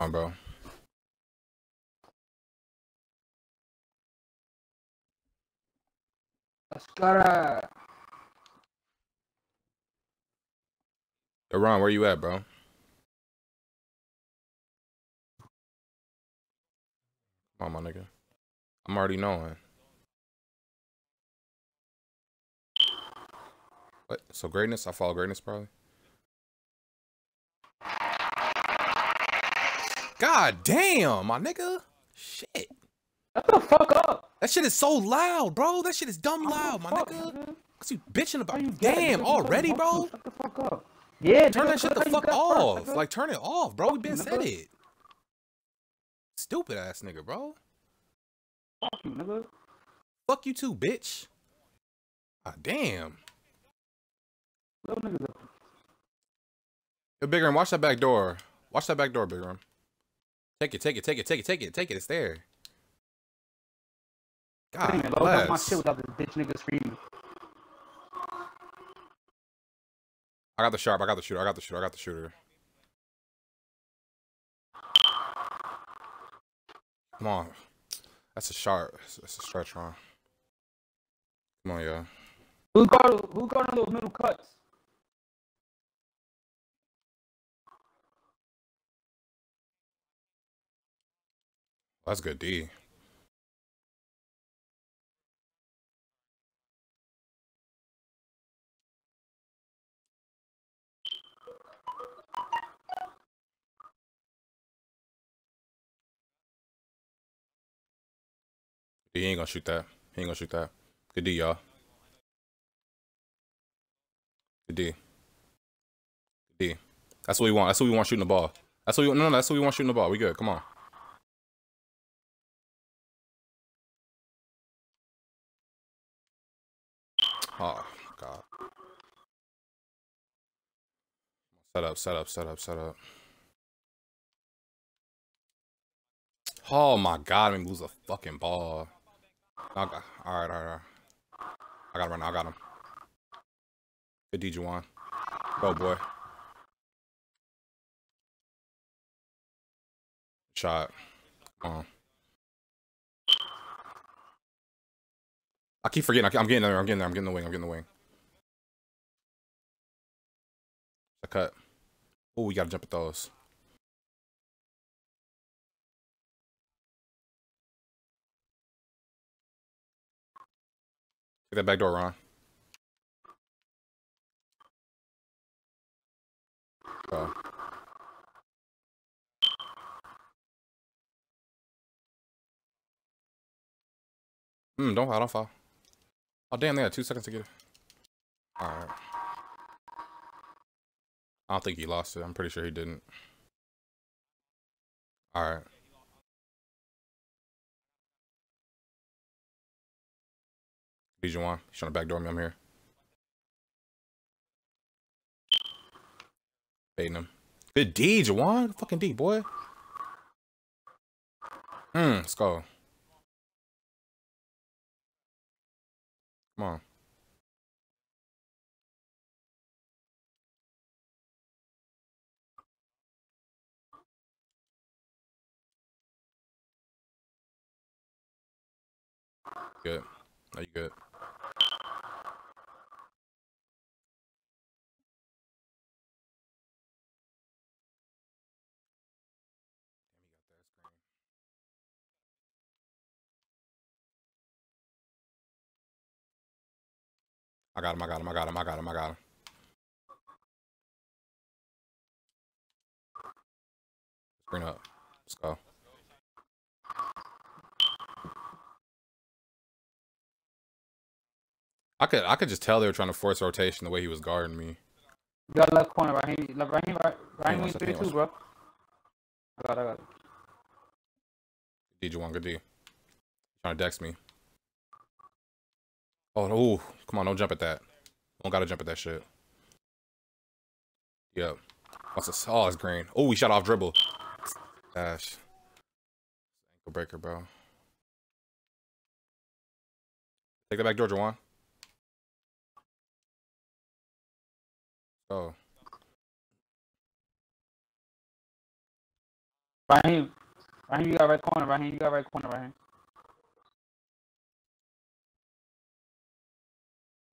Come on, bro. Let's go. Ron, where you at, bro? Come on, my nigga. I'm already knowing. What? So greatness? I follow greatness, probably. God damn, my nigga. Shit. Shut the fuck up. That shit is so loud, bro. That shit is dumb loud, my Fuck, nigga. nigga. Cause you bitching about you damn already, bro. Shut the fuck up. Yeah, Turn that shit the fuck off. first. Like turn it off, bro. We been said it. Stupid ass nigga, bro. Fuck you, nigga. Fuck you too, bitch. Ah, damn. Little niggas. Yo, Big Rim, watch that back door. Watch that back door, Big Rim. Take it, take it, take it, take it, take it, take it. It's there. God load up my bless. shit without this bitch nigga screaming. I got the sharp. I got the shooter. I got the shooter. I got the shooter. Come on. That's a sharp. That's- a stretch, Ron. Come on, yo. Who got who got on those middle cuts? That's good D. He ain't gonna shoot that. He ain't gonna shoot that. Good D, y'all. Good D. Good D. That's what we want. That's what we want shooting the ball. That's what we no, no, that's what we want shooting the ball. We good. Come on. Oh god. Set up, set up, set up, set up. Oh my god, I mean lose a fucking ball. Alright, alright, alright. I got him right now, I got him. Good D Juwan. Go boy. Shot. On. I keep forgetting. I I'm getting there. I'm getting there. I'm getting the wing. I'm getting the wing. I cut. Oh, we gotta jump at those. Take that back door, Ron. Oh. Hmm, don't foul, don't foul. Oh, damn, they had two seconds to get it. Alright. I don't think he lost it. I'm pretty sure he didn't. Alright. Dijon, he's trying to backdoor me. I'm here. Baiting him. Good D, Jawan. Fucking D, boy. Hmm, let's go. Come on. Good. No, you good. I got him, I got him, I got him, I got him, I got him. Bring up. Let's go. I could I could just tell they were trying to force rotation the way he was guarding me. You got left corner, Raheem. Left Raheem, right? Raheem, one second, three one two, bro. I got, I got. DJ one good D. Trying to dex me. Oh no, come on, don't jump at that. Don't gotta jump at that shit. Yep. What's this? Oh, it's green. Oh, we shot off dribble. Dash. Ankle breaker, bro. Take that back door, Jawan. Oh. Raheem. Raheem, you got right corner. Raheem, you got right corner. Raheem.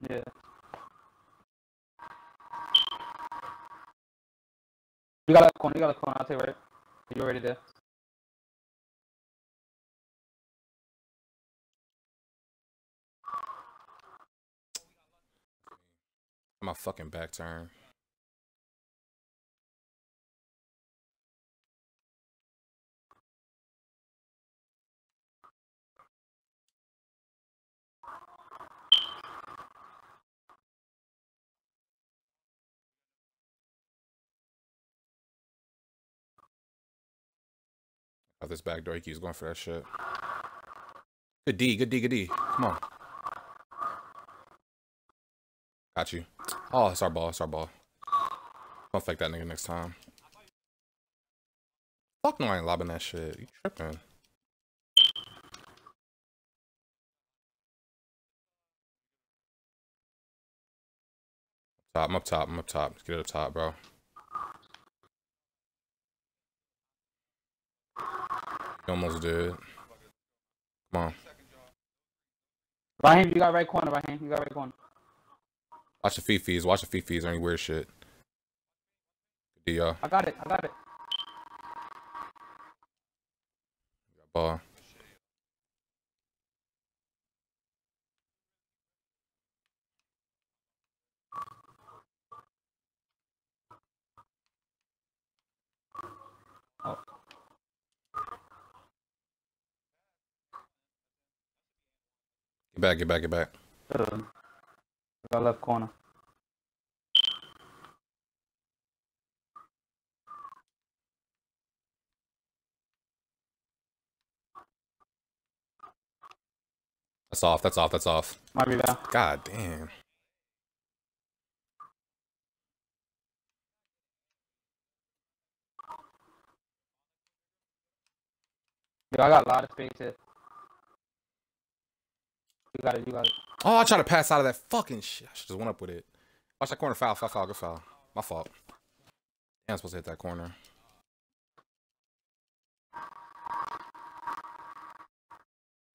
Yeah. You got left corner. You got left corner. I'll take right. You're already there. My fucking back turn. Out this back door, he keeps going for that shit. Good D, good D, good D. Come on. Got you. Oh, it's our ball, it's our ball. Don't fake that nigga next time. Fuck no, I ain't lobbing that shit. You tripping. Top, I'm up top, I'm up top. Let's get it up top, bro. Almost did. Come on. Right hand, you got right corner. Right hand, you got right corner. Watch the fifis. Watch the fifis. Any weird shit. Good y'all. I got it. I got it. Ball. Oh. Get back, get back, get back. Uh, got left corner. That's off, that's off, that's off. Might be there. God damn. Yo, I got a lot of space here. You got it. You got it. Oh, I tried to pass out of that fucking shit. I should just went up with it. Watch that corner foul, foul, foul, good foul. My fault. I'm supposed to hit that corner.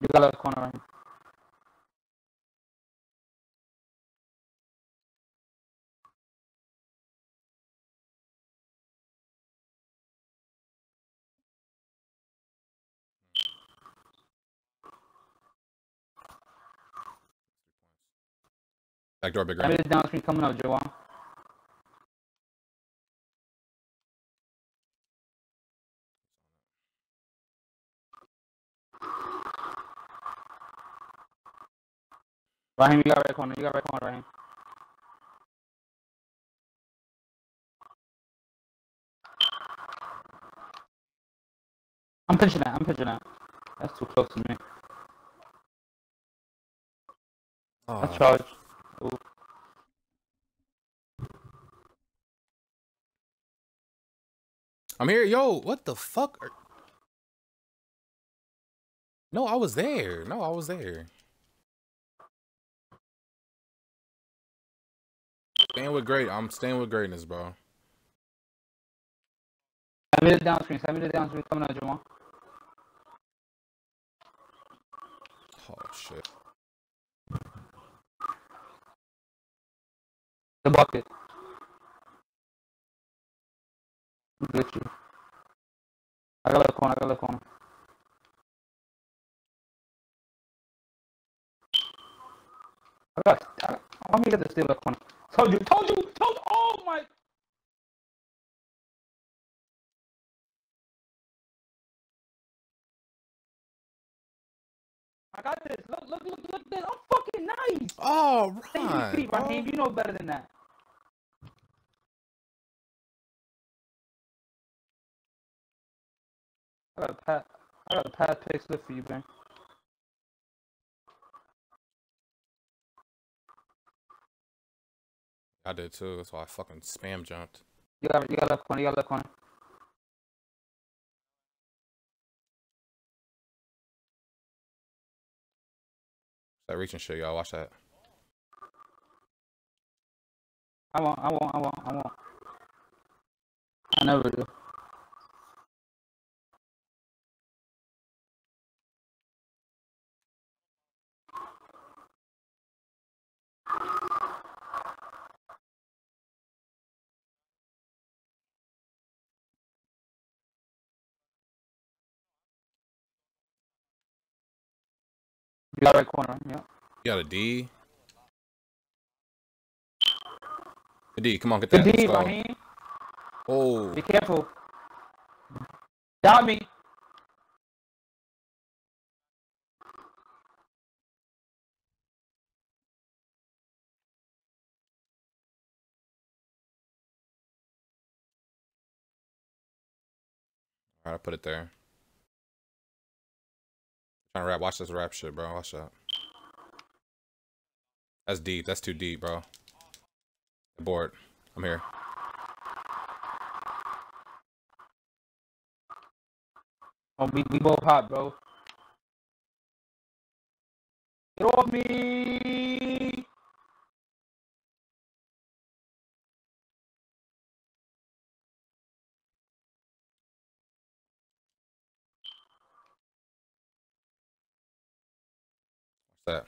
You got left corner. Raheem. Back door, big I rim. made this down screen coming up, Joel. Raheem, you got right corner. You got right corner, Raheem. I'm pitching that. I'm pitching that. That's too close to me. I Oh, Ooh. I'm here. Yo, what the fuck? are- No, I was there. No, I was there. Staying with great. I'm staying with greatness, bro. Send me the down screen. Send me the down screen coming out, Jamal. Oh shit. The bucket. Get you. I got a corner. I got a corner. I got. Let me get the steal left corner. Told you. Told you. Told. Oh my. I got this. Look, look, look, look at this. I'm fucking nice. Oh, Thank you, right. Pete, Raheem. You know better than that. I got a pat. I got a pat pick slip for you, man. I did too. That's why I fucking spam jumped. You got, you got left corner. You got left corner. That reaching shit, y'all. Watch that. I won't. I won't. I won't. I won't. I never do. You Yeah, right corner, yeah. You got a D. A D, come on, get that. A D, Raheem. Oh. Be careful. Got me. Alright, I put it there. Trying to rap. Watch this rap shit, bro. Watch that. That's deep. That's too deep, bro. Board. I'm here. Oh, we, we both hot, bro. Get off me! That?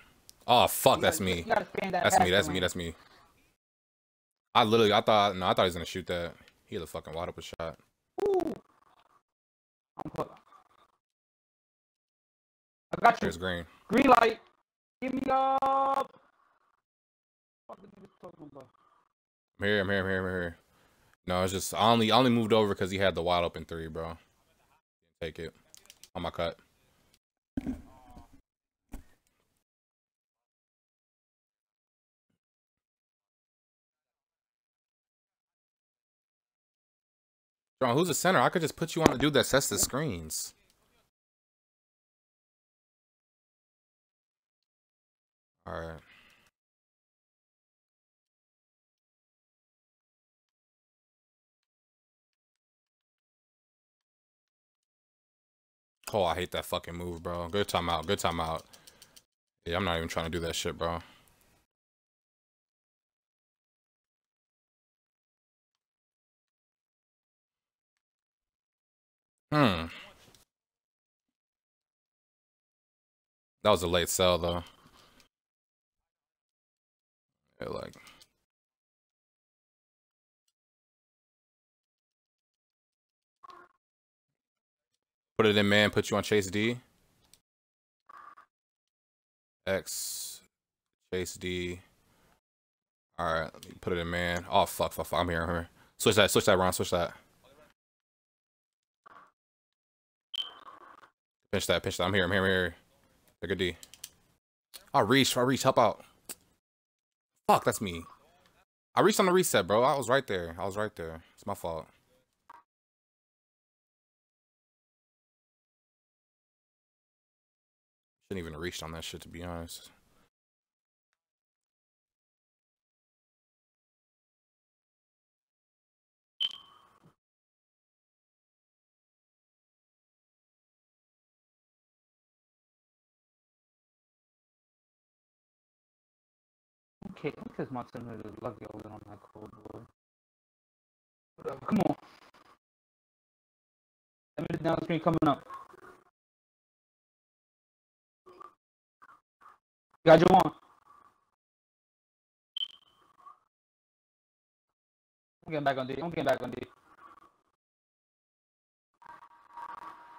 Oh fuck, that's me. you gotta stand that That's me. That's me. That's me. I literally, I thought, no, I thought he was gonna shoot that. He had a fucking wide open shot. Ooh. I'm put. I got you. There's green. Green light. Give me up. Fuck the niggas. I'm here. I'm here. I'm here. I'm here. No, it's just I only, I only moved over because he had the wide open three, bro. Take it on my cut. John, who's the center? I could just put you on the dude that sets the screens. All right. Oh, I hate that fucking move, bro. Good timeout. Good timeout. Yeah, I'm not even trying to do that shit, bro. Hmm. That was a late sell, though. Yeah, like. Put it in, man. Put you on Chase D. X. Chase D. All right, put it in, man. Oh fuck, fuck, fuck. I'm here, I'm here. Switch that, switch that, Ron. Switch that. Pinch that, pinch that. I'm here, I'm here, I'm here. Take a D. Ah, I reached, I reached. Help out. Fuck, that's me. I reached on the reset, bro. I was right there. I was right there. It's my fault. Shouldn't even reached on that shit, to be honest. Okay, because my son is lucky I wasn't on that cold boy. Whatever, come on. Let me down the screen coming up. Got you on. I'm getting back on D. I'm getting back on D.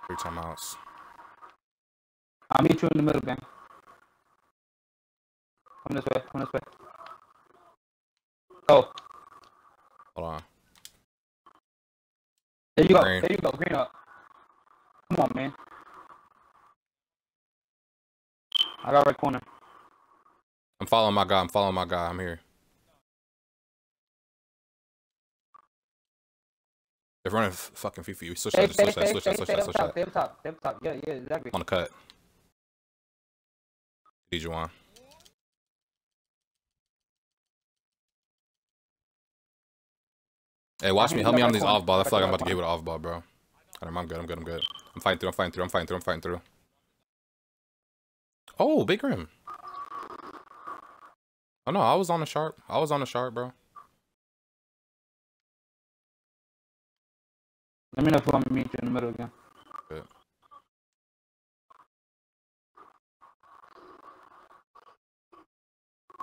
Three timeouts. I'll meet you in the middle, gang. Come this way. Come this way. Oh, Hold on. there you go. Green. There you go. Green up. Come on, man. I got right corner. I'm following my guy. I'm following my guy. I'm here. They're running fucking Fifi. Switch Stay, that, switch that, switch that, switch that, switch that. Up top. Top. Yeah, yeah, exactly. On the cut. Dijuan. Hey, watch me. Help me on these off balls. I feel like I'm about to get with off ball, bro. I'm I'm good. I'm good. I'm good. I'm fighting through. I'm fighting through. I'm fighting through. I'm fighting through. Oh, big rim. Oh no, I was on the sharp. I was on the sharp, bro. Let me know if you want me to meet you in the middle again. Good.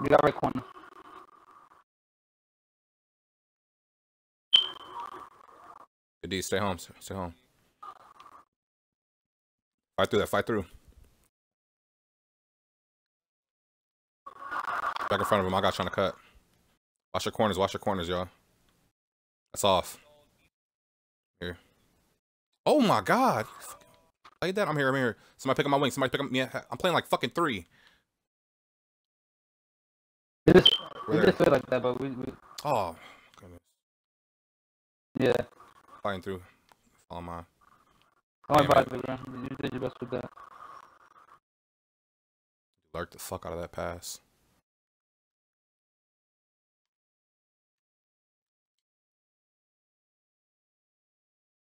You got right corner. D, stay home. Stay home. Fight through that. Fight through. Back in front of him. I got trying to cut. Watch your corners. Watch your corners, y'all. That's off. Here. Oh my god. Play that. I'm here. I'm here. Somebody pick up my wing. Somebody pick up me. I'm playing like fucking three. It just, it just feel like that, but we, we Oh, goodness. yeah. Flying through. Follow mine. Don't worry Damn about. You did your best with that. Lurk the fuck out of that pass.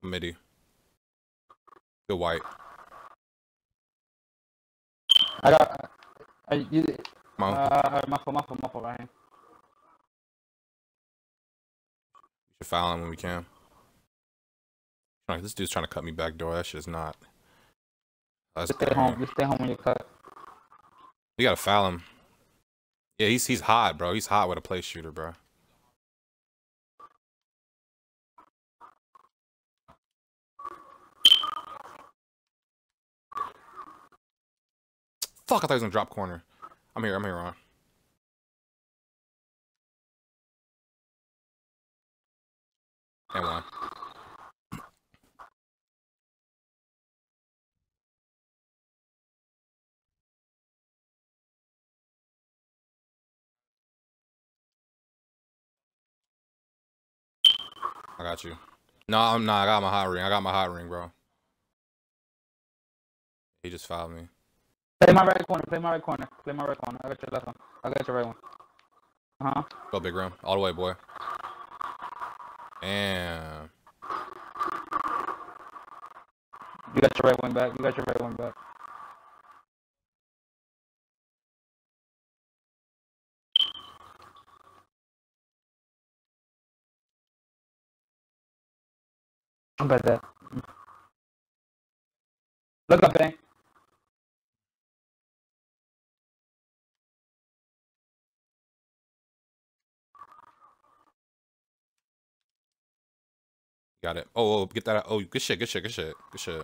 Midi. The white. I got. I, you, uh, my fault, my fault, my right here. we should foul him when we can. Like, this dude's trying to cut me back door. That shit's not. That's Just stay home. Just stay home when you cut. You gotta foul him. Yeah, he's he's hot, bro. He's hot with a play shooter, bro. Fuck, I thought he was gonna drop corner. I'm here, I'm here, Ron. And one. I got you. No, I'm not. I got my hot ring. I got my hot ring, bro. He just fouled me. Play my right corner. Play my right corner. Play my right corner. I got your left one. I got your right one. Uh huh. Go big room. All the way, boy. Damn. You got your right one back. You got your right one back. I'm about that. Look up, Bang. Got it. Oh, oh, get that out. Oh, good shit, good shit, good shit, good shit.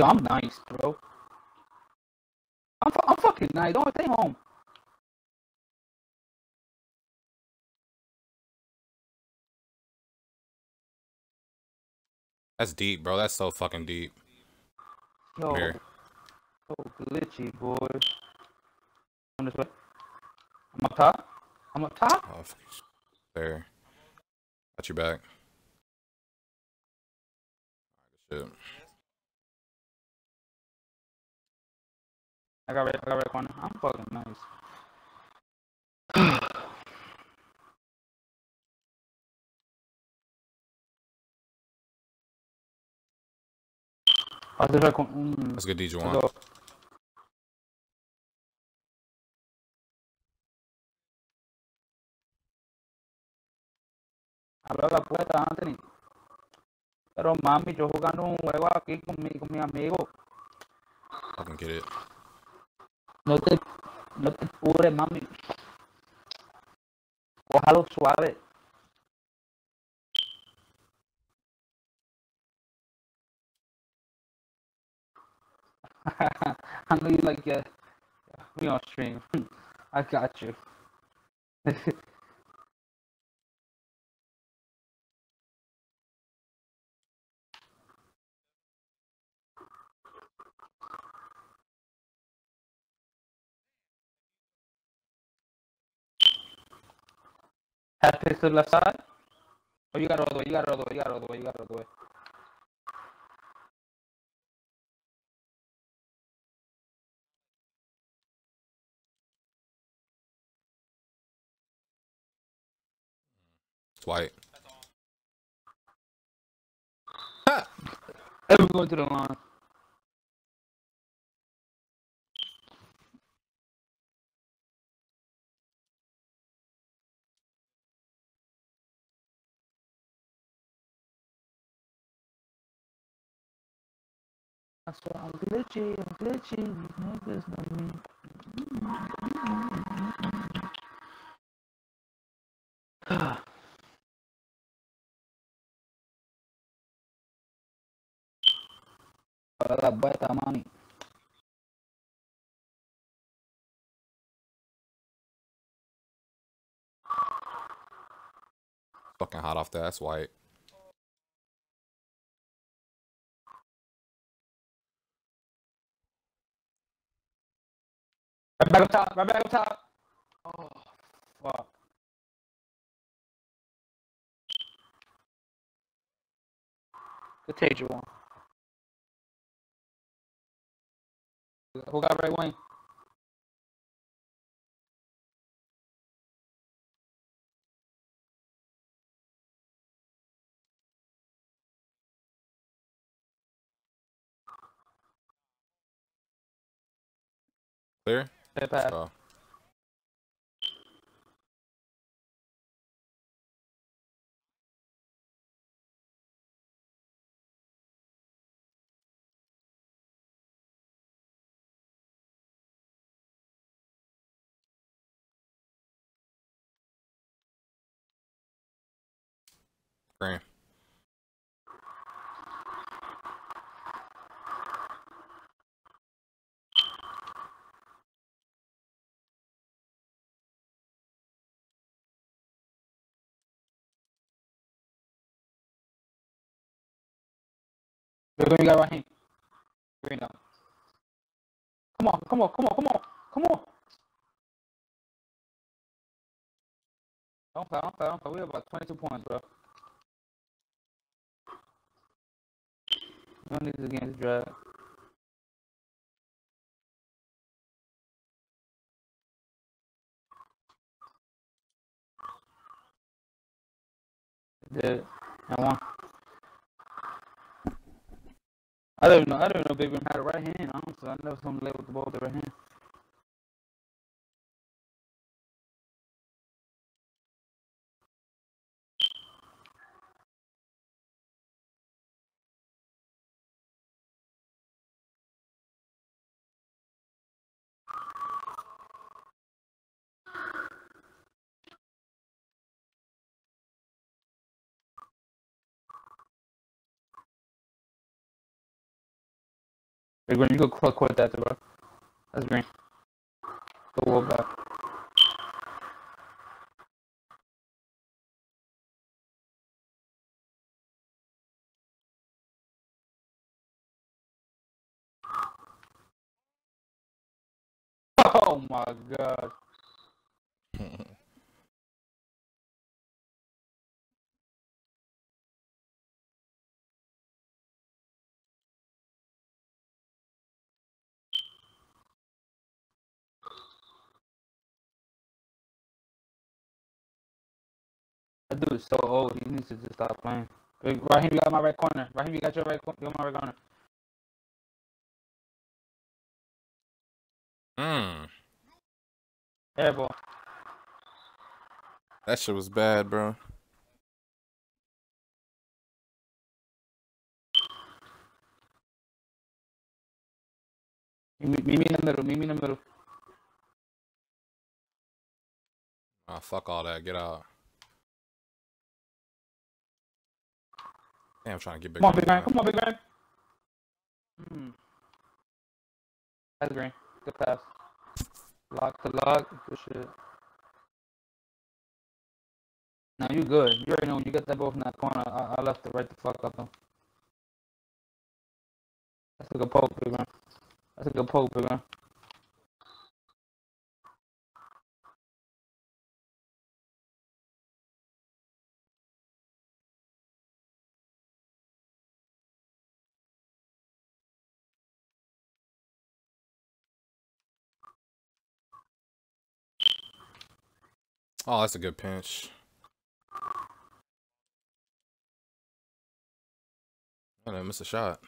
I'm nice, bro. I'm, fu- I'm fucking nice. Don't stay home. That's deep, bro. That's so fucking deep. Yo, Here. so glitchy, boy. On this way. I'm up top. I'm up top. Oh, there. Got your back. Shit. I got red. I got red corner. I'm fucking nice. This red corner. Mm, That's good, DJ1. go. Abre la puerta, Anthony. Pero mami, yo jugando un juego aquí con mi, con mi amigo. Fucking get it. No te, no te apures, mami. Cójalo suave. I know you like uh, we on stream. I got you. Half pistol left side. Oh, you got it all the way. You got it all the way. You got it all the way. You got it all the way. It's white. Everyone going to the line. so I'm glitchy, I'm glitchy, you niggas know me. Olha vai mami. Fucking hot off the ass white. Right back up top, right back up top. Oh, fuck. Good take, one. Who got right wing? Clear? Oh. Green. Look what you got right here. Come on, come on, come on, come on, come on. Don't foul, don't foul, don't foul. We have about 22 points, bro. We don't need this to drag. Did I won. I don't know. I don't know. Big Rim had a right hand. Honestly, I never saw lay with the ball with the right hand. Big Rim, you go quit, quit that, bro. That's green. Go wall back. Oh my god. That dude is so old. He needs to just stop playing. Big, Raheem, you got my right corner. Raheem, you got your right, cor- you got my right corner. Mmm. Air ball. That shit was bad, bro. Meet me, meet me in the middle. Meet me in the middle. Ah, fuck all that. Get out. Damn, I'm trying to get big. Come on, big man. Come on, big man. Hmm. That's green. Good pass. Lock to lock. Good shit. Now you good. You already know when you get that ball from that corner. I, I left it right the fuck up though. That's a good poke, big man. That's a good poke, big man. Oh, that's a good pinch. I didn't miss a shot.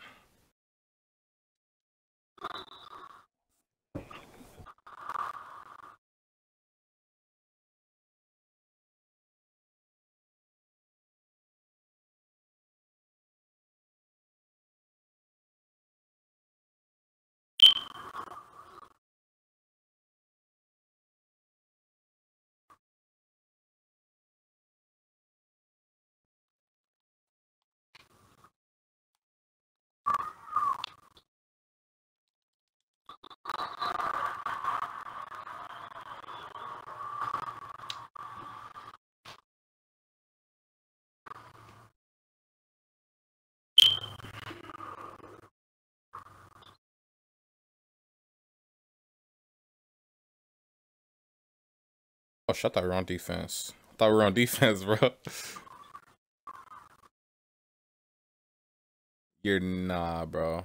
Oh, shut that. On defense. I thought we were on defense, bro. You're nah, bro.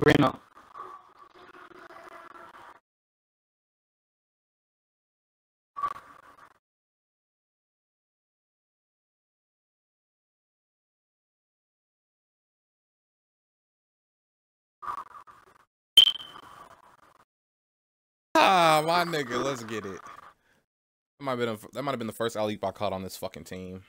Green. Ah, my nigga, let's get it. That might have been a, that might have been the first alley I caught on this fucking team.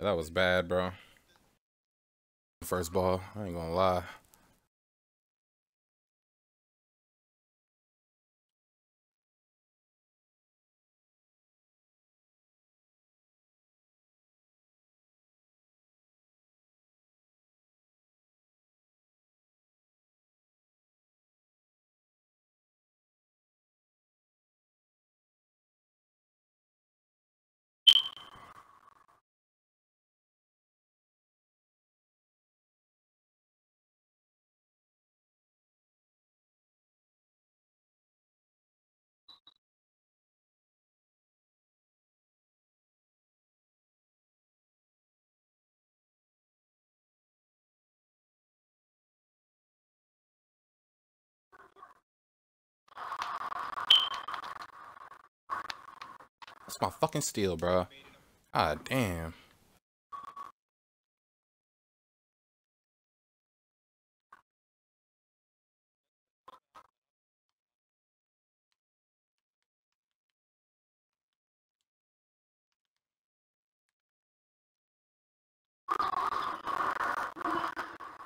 That was bad, bro. First ball, I ain't gonna lie. That's my fucking steal, bro. Ah, damn.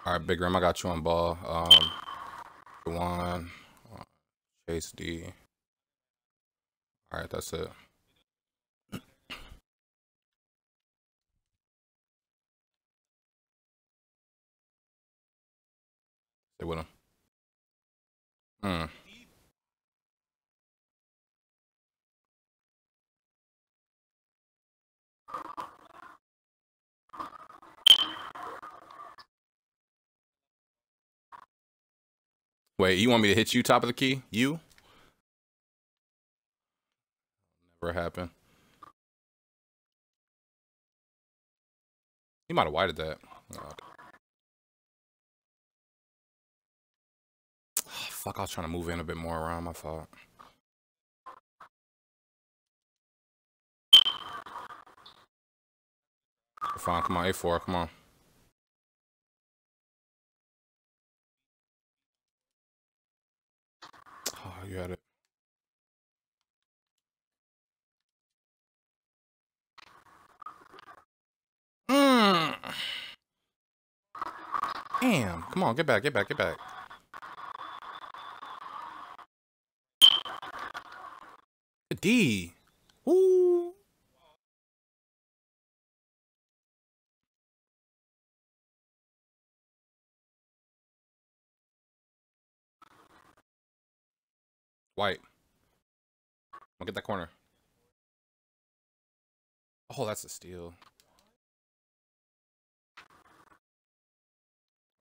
All right, Big Rim, I got you on ball. Um, one, Chase D. All right, that's it. With him. Hmm. Wait, you want me to hit you top of the key? You? Never happen. He might have whited that. Oh, fuck, I was trying to move in a bit more around my fault. Fine, come on, A4, come on. Oh, you had it. Mm. Damn, come on, get back, get back, get back. D. Ooh. White. I'll get that corner. Oh, that's a steal.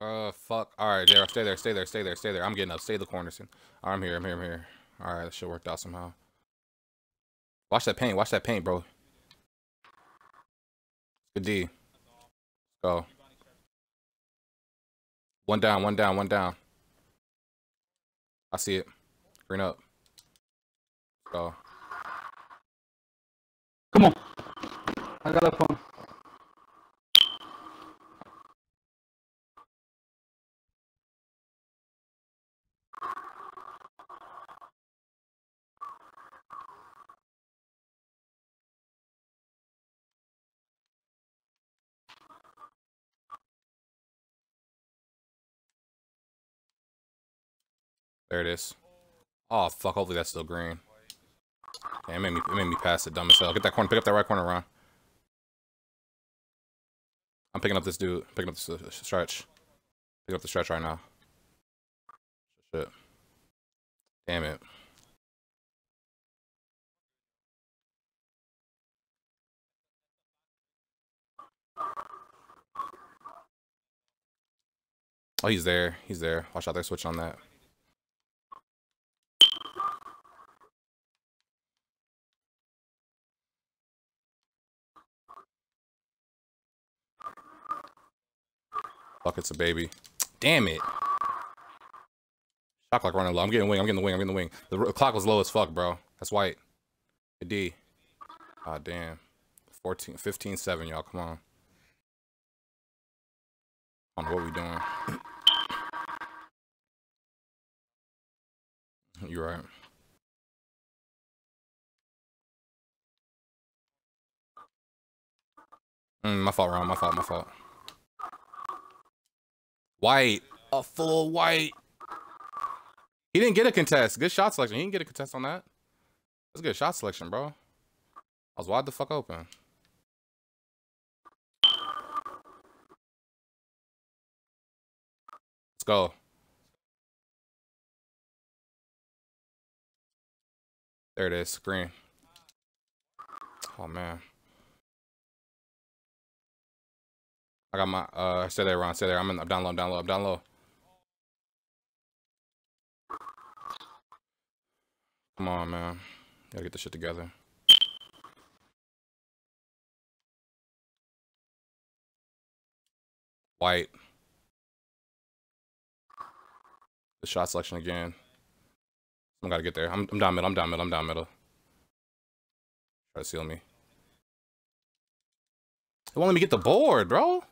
Uh, fuck. All right, there. Stay there. Stay there. Stay there. Stay there. I'm getting up. Stay the corner soon. Right, I'm here. I'm here. I'm here. All right, that shit worked out somehow. Watch that paint. Watch that paint, bro. Good D. Go. One down, one down, one down. I see it. Green up. Go. Come on. I got up on. There it is. Oh fuck! Hopefully that's still green. Okay, it made me it made me pass it dumb as hell. Get that corner. Pick up that right corner, Ron. I'm picking up this dude. Picking up this uh, stretch. Picking up the stretch right now. Shit. Damn it. Oh, he's there. He's there. Watch out, they're switching on that. Fuck, it's a baby. Damn it. Shot clock running low. I'm getting wing. I'm getting the wing. I'm getting the wing. The clock was low as fuck, bro. That's white. A D. Ah, oh, damn. 14, 15, 7, y'all. Come on. Know what we doing. You're right. Mm, my fault, Ron. My fault. My fault. White. A full white. He didn't get a contest. Good shot selection. He didn't get a contest on that. That's good shot selection, bro. I was wide the fuck open. Let's go. There it is. Green. Oh, man. I got my uh stay there, Ron. Stay there. I'm in I'm down low, I'm down low, I'm down low. Come on, man. Gotta get this shit together. White. The shot selection again. I gotta get there. I'm, I'm down middle. I'm down middle. I'm down middle. Try to seal me. It won't let me get the board, bro.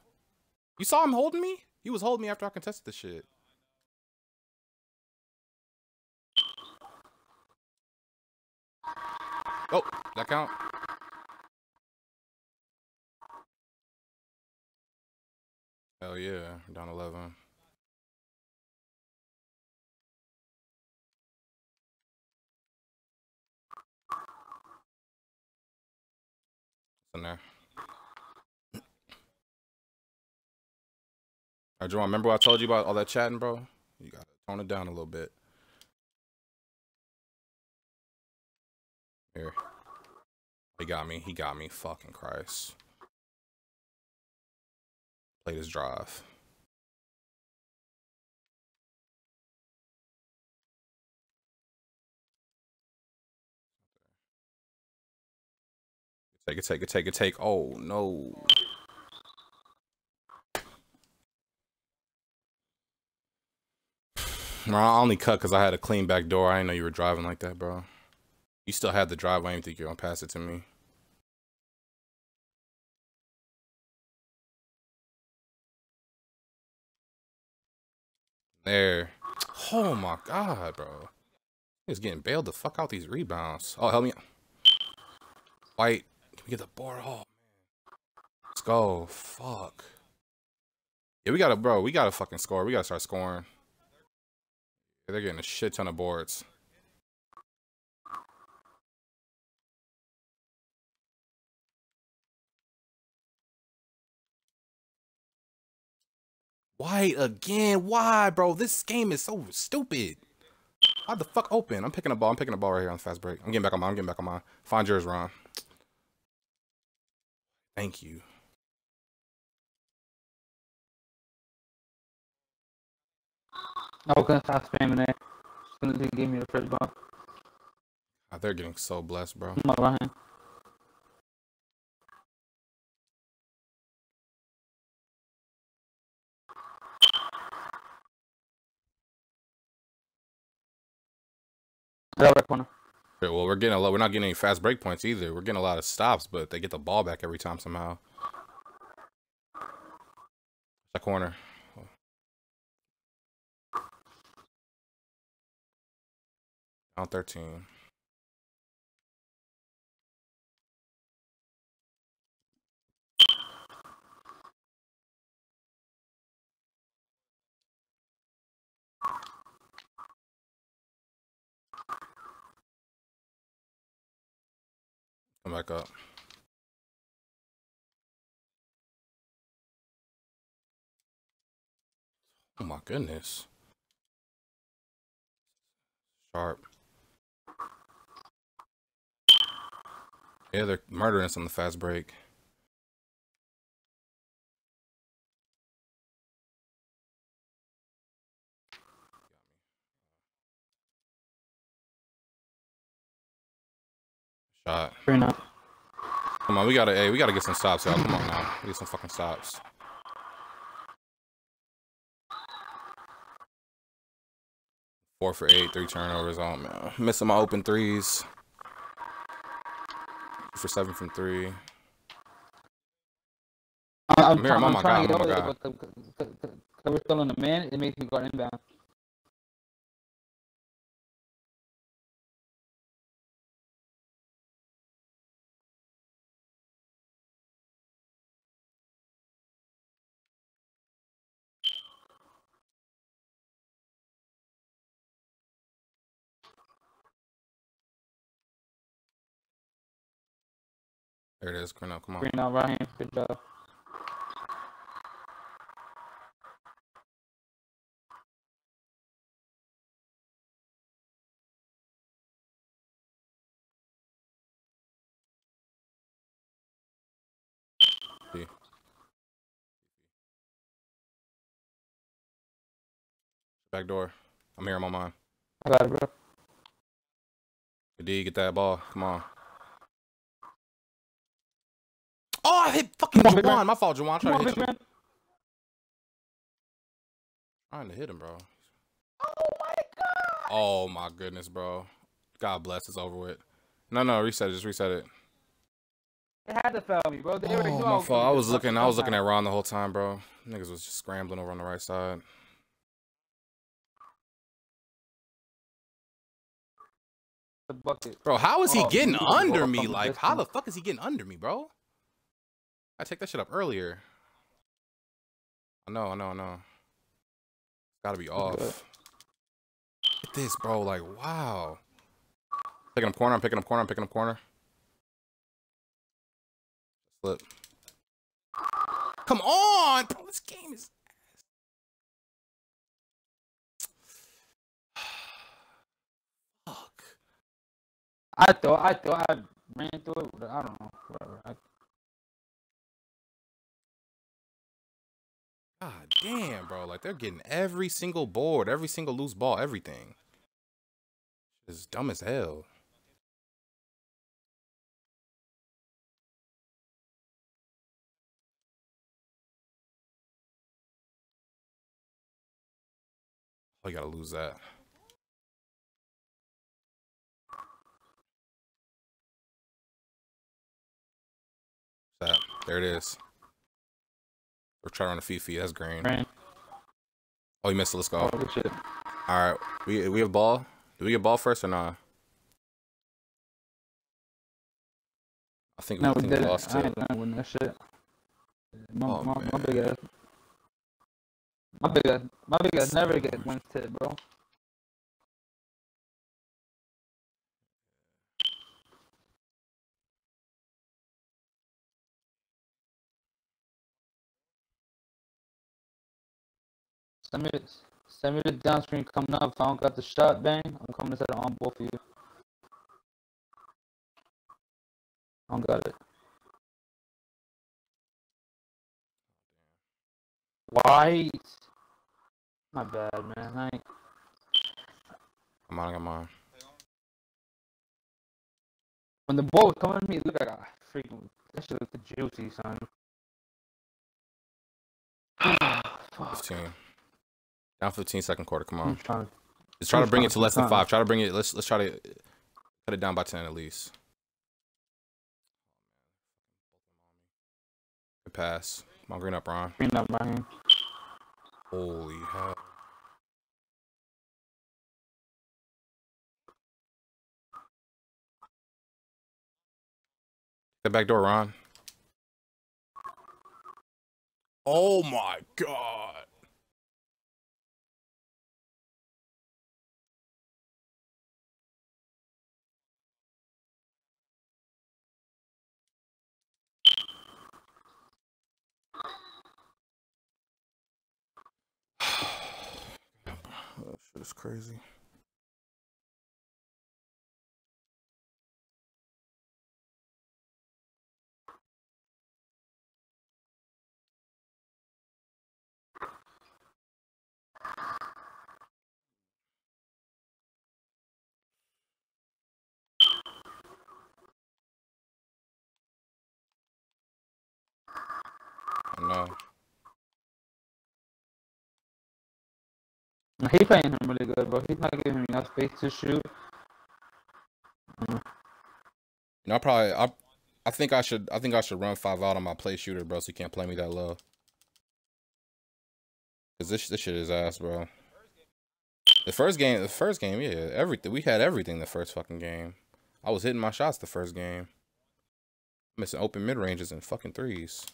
You saw him holding me? He was holding me after I contested the shit. Oh, that count? Hell yeah, down 11. in there. Alright, Jerome, remember I told you about all that chatting, bro? You gotta tone it down a little bit. Here. He got me. He got me. Fucking Christ. Play this drive. Take it, take it, take it, take. Oh, no. I only cut because I had a clean back door. I didn't know you were driving like that, bro. You still had the drive. I didn't think you were going to pass it to me. There. Oh my god, bro. He's getting bailed the fuck out these rebounds. Oh, help me. White. Can we get the board? Oh. Let's go. Fuck. Yeah, we gotta, bro. We gotta fucking score. We gotta start scoring. They're getting a shit ton of boards. White again? Why, bro? This game is so stupid. Why the fuck open? I'm picking a ball. I'm picking a ball right here on the fast break. I'm getting back on mine. I'm getting back on mine. Find yours, Ron. Thank you. I was gonna stop spamming that as soon as he gave me the first bump. Oh, they're getting so blessed, bro. I'm not lying. Well, we're getting a lot. We're not getting any fast break points either. We're getting a lot of stops, but they get the ball back every time somehow. That corner. Down 13. Come back up. Oh my goodness. Sharp. Yeah, they're murdering us on the fast break. Shot. Three now. Come on, we gotta, hey, we gotta get some stops, y'all. Come on now, we get some fucking stops. Four for eight, three turnovers. Oh man, missing my open threes. For seven from three. I'm, I'm trying, on I'm my trying guy, to I'm get on my but because we're still in the man, it makes me go inbound. There it is, Cornell. Come on. Now, right hand. Good job. Back door. I'm here on my mind. I got it, bro. D, get that ball. Come on. Oh, I hit fucking Come on. Jawan. My fault, Jawan. Come Trying on, to hit big you. man. Trying to hit him, bro. Oh my god. Oh my goodness, bro. God bless. It's over with. No, no, reset it. Just reset it. It had to fail me, bro. They Oh, knew my fault. I was looking. I was looking at. Ron the whole time, bro. Niggas was just scrambling over on the right side. the bucket. Bro, how is he Oh, getting he under me? Like, how the fuck is he getting under me, bro? I take that shit up earlier. I know, I know, I know. Gotta be off. Look at this, bro. Like, wow. Picking up corner. I'm picking up corner. I'm picking up corner. Slip. Come on, bro. This game is. Fuck. I thought I thought I ran through it. I don't know. Whatever. I, God damn, bro. Like they're getting every single board, every single loose ball, everything. It's dumb as hell. Oh, you gotta lose that. That. There it is. We're trying on a Fifi. That's green. Oh, you missed it. Let's go. Oh, shit. All right, we we have ball. Do we get ball first or not? I think No, I we think we didn't. lost I too. ain't that shit. My, Oh, my, my big ass. My big ass. My big ass never get wins tip, bro. Send me, send me the downstream coming up. If I don't got the shot, bang, I'm coming to set on both of you. I don't got it. White. My bad, man. I ain't. Come on, come on. When the ball was coming to me, look, like freaking. That shit looked juicy, son. Fuck. 15. Down 15 second quarter. Come on. trying. Let's try to Who's bring it to talking less than time? five. Try to bring it. Let's let's try to cut it down by ten at least. Good pass. Come on, green up, Ron. Green up, Ryan. Holy hell. The back door, Ron. Oh my god. That shit is crazy. I He playing him really good, bro. He's not giving him enough space to shoot. You know, I probably I I think I should I think I should run five out on my play shooter, bro, so he can't play me that low. Cause this this shit is ass, bro. The first game, the first game, yeah, everything we had everything the first fucking game. I was hitting my shots the first game. Missing open mid ranges and fucking threes.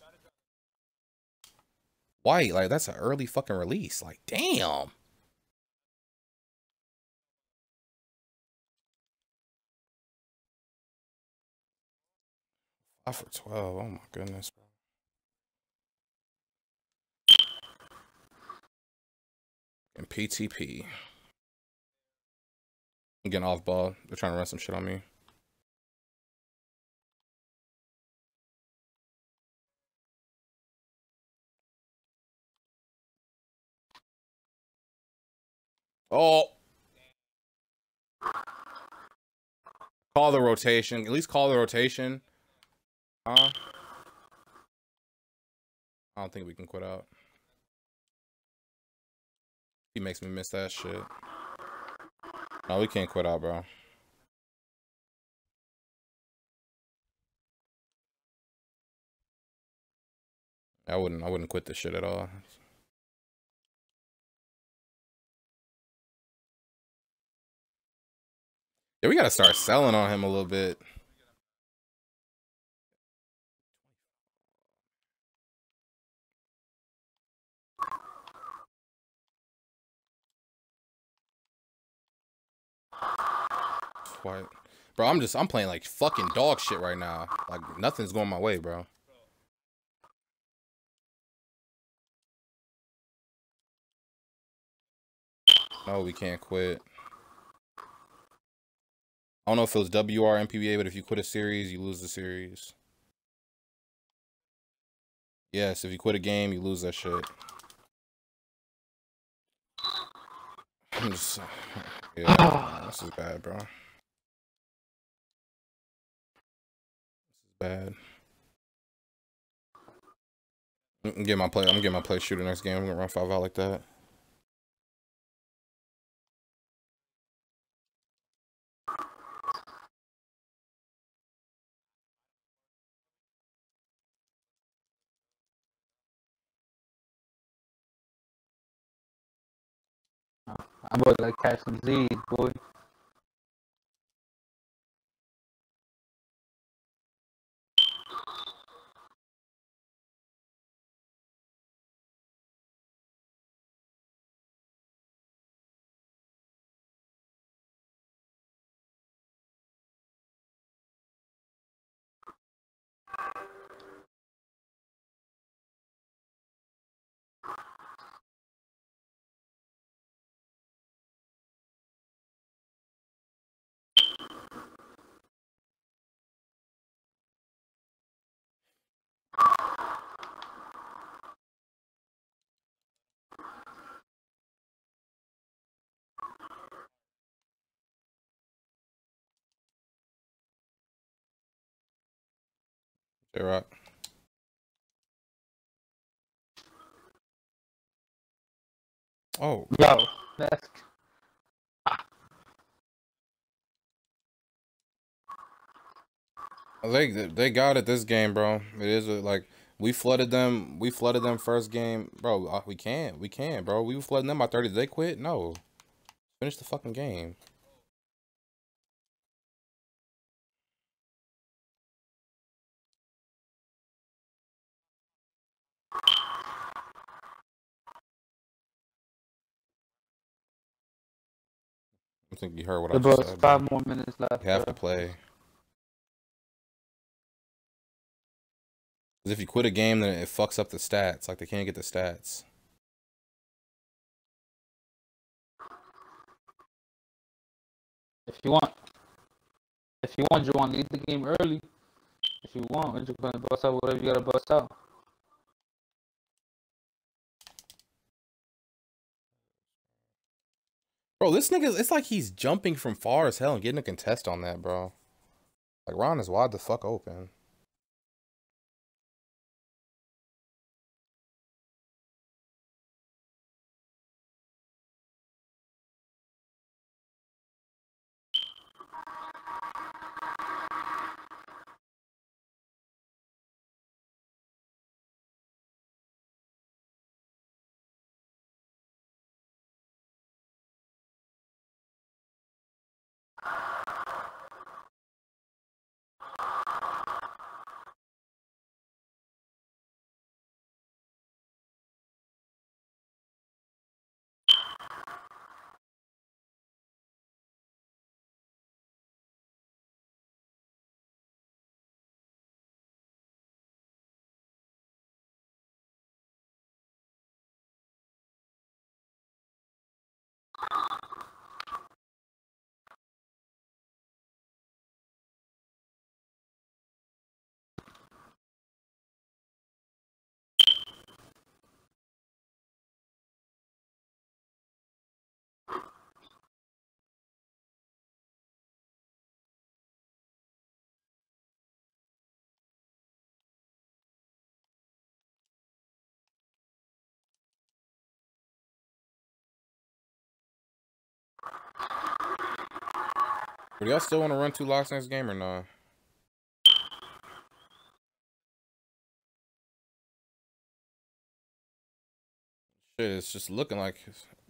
White, like that's an early fucking release. Like, damn. Five for twelve. Oh my goodness, bro. And PTP. I'm getting off ball. They're trying to run some shit on me. Oh. Call the rotation. At least call the rotation. I don't think we can quit out. He makes me miss that shit. No, we can't quit out, bro. I wouldn't I wouldn't quit this shit at all. Yeah, we gotta start selling on him a little bit. What? Bro, I'm just I'm playing like fucking dog shit right now. Like nothing's going my way, bro. No, we can't quit. I don't know if it was WR MPBA, but if you quit a series, you lose the series. Yes, if you quit a game, you lose that shit. I'm just, yeah, this is bad, bro. Bad. Get my play. I'm gonna get my play shooter next game. I'm gonna run five out like that. I'm about to catch some Z's, boy. They rock. Oh. Yo, They they got it this game, bro. It is like we flooded them. We flooded them first game, bro. Uh, we can't. we can't, bro. We were flooding them by thirty. Did they quit? No. Finish the fucking game. I think you heard what I just said. five more minutes left. You have bro. to play. 'Cause if you quit a game, then it fucks up the stats. Like they can't get the stats. If you want, if you want, you want to lead the game early. If you want, you're gonna bust out whatever you gotta bust out. Bro, this nigga, it's like he's jumping from far as hell and getting a contest on that, bro. Like Ron is wide the fuck open. But y'all still want to run two locks next game or no? Shit, it's just looking like.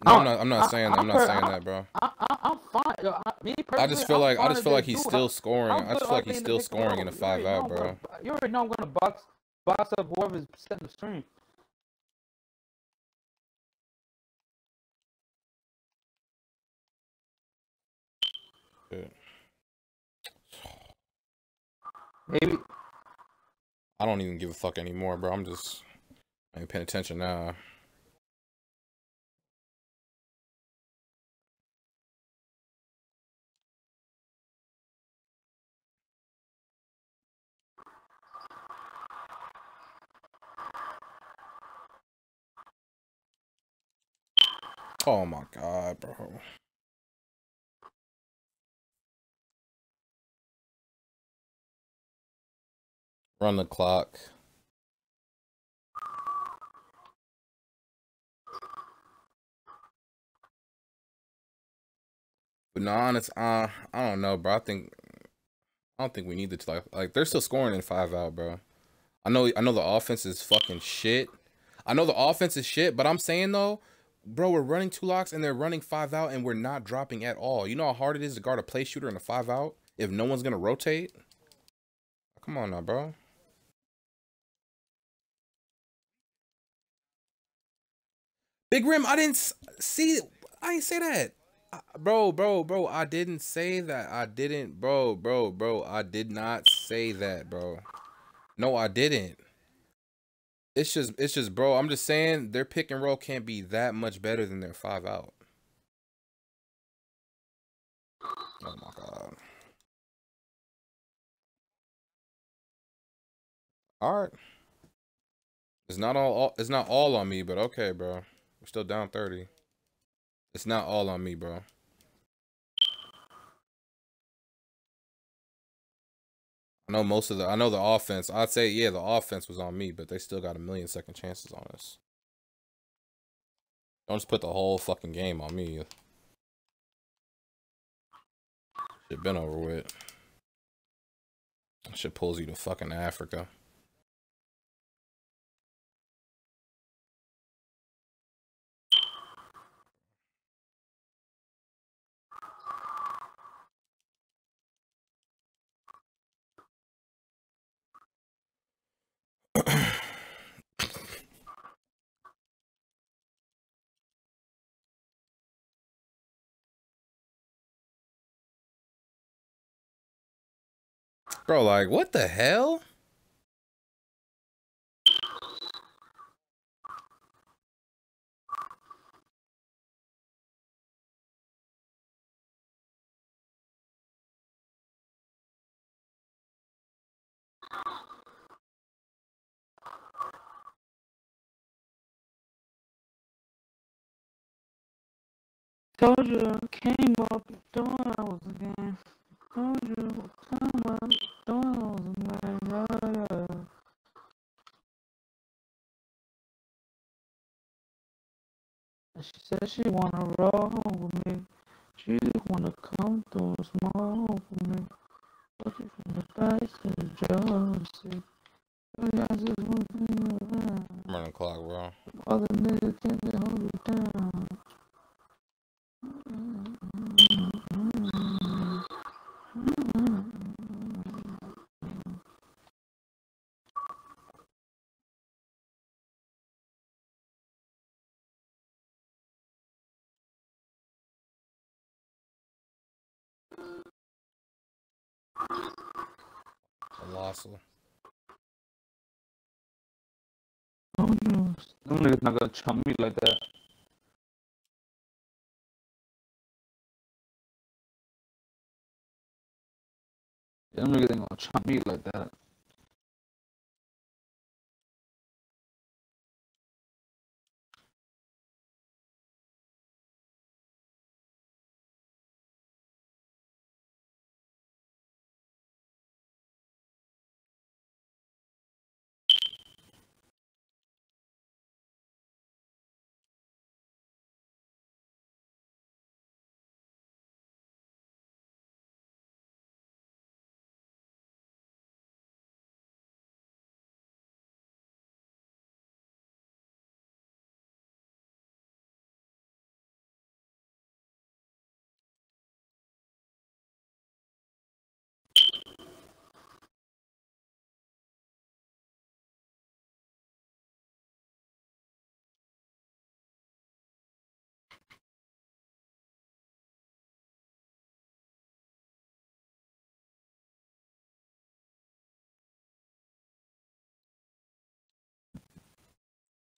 No, I'm not. I'm not saying I- not saying I- that, bro. I, I, I'm fine. Yo, I, me I just feel like I just feel like he's still scoring. I just feel like he's still the pick and scoring in a five out, bro. You already know I'm gonna box box up whoever's setting the stream. Maybe I don't even give a fuck anymore, bro. I'm just I ain't paying attention now. Oh my god, bro. Run the clock. But no, honest, uh, I don't know, bro. I think I don't think we need to like like they're still scoring in five out, bro. I know I know the offense is fucking shit. I know the offense is shit, but I'm saying though, bro, we're running two locks and they're running five out and we're not dropping at all. You know how hard it is to guard a play shooter in a five out if no one's gonna rotate? Come on now, bro. Big Rim, I didn't see. I didn't say that, I- bro, bro, bro. I didn't say that. I didn't, bro, bro, bro. I did not say that, bro. No, I didn't. It's just, it's just, bro. I'm just saying their pick and roll can't be that much better than their five out. Oh my god. All right. It's not all, all. It's not all on me, but okay, bro. We're still down thirty. It's not all on me, bro. I know most of the. I know the offense. I'd say yeah, the offense was on me, but they still got a million second chances on us. Don't just put the whole fucking game on me. Shit been over with. Shit pulls you to fucking Africa. Bro, like, what the hell? You, came up, thought I was again. Yeah. She said she wanna roll home with me. She just wanna come through a small home for me. It from the back to the jealousy. I just wanna be around. Running clock, bro. Other niggas can't hold you down. Colossal. Oh no. Them niggas not gonna chump me like that. Them niggas ain't gonna chump me like that.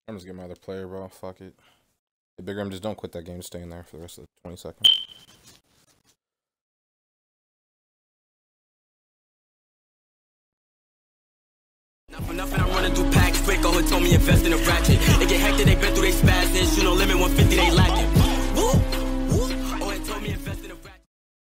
I'm just getting my other player, bro. Fuck it. The bigger just don't quit that game. Stay in there for the rest of the 20 seconds. Nothing, nothing, I'm running through packs quick. Oh, told me invest in a ratchet.